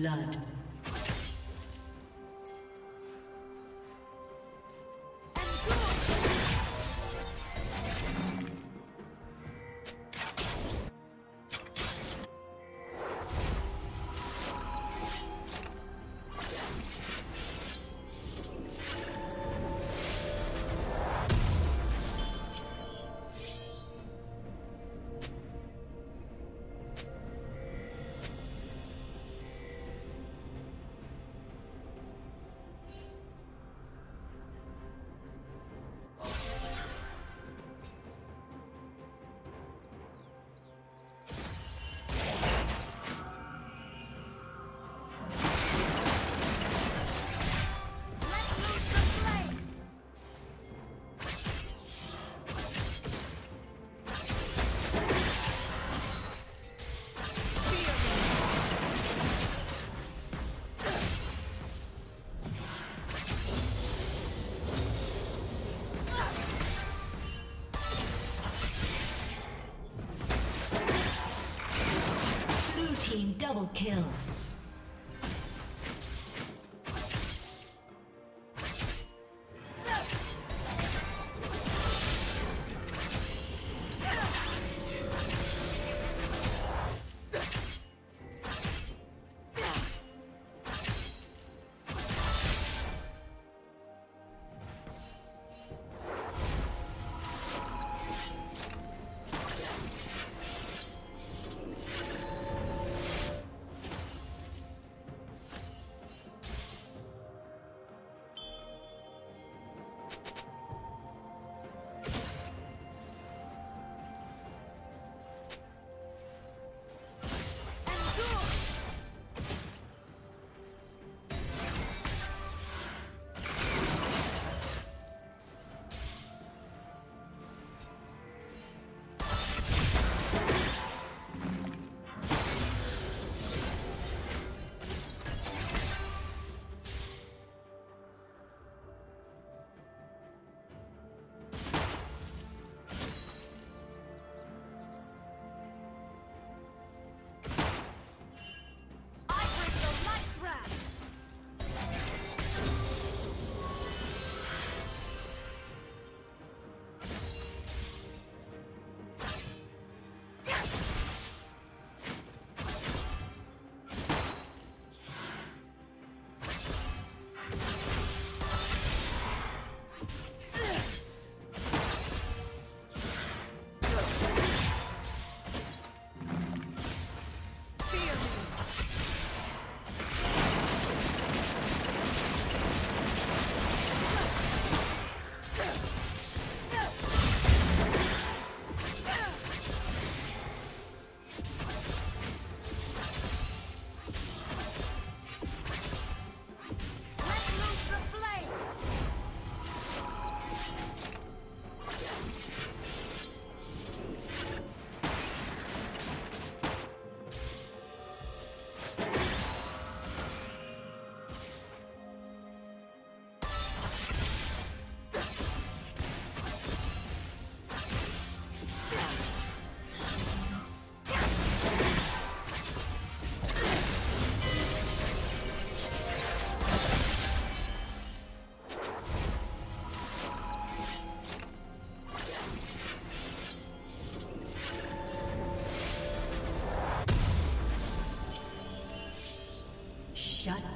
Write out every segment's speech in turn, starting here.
Blood.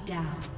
Down.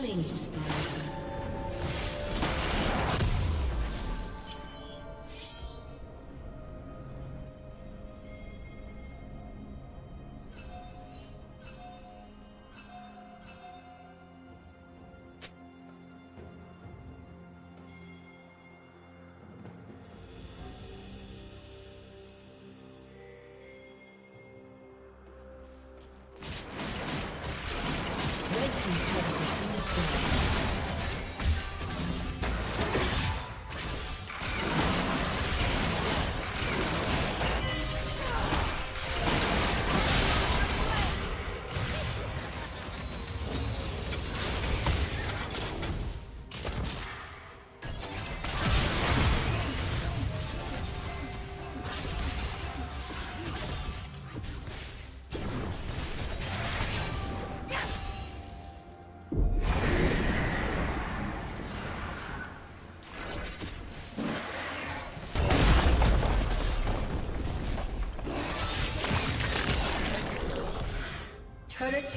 Killing